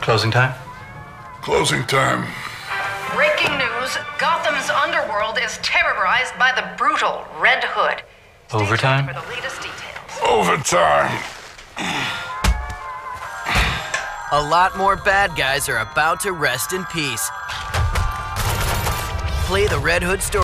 Closing time? Closing time. Breaking news Gotham's underworld is terrorized by the brutal Red Hood. Stay Overtime? For the latest details. Overtime. A lot more bad guys are about to rest in peace. Play the Red Hood story.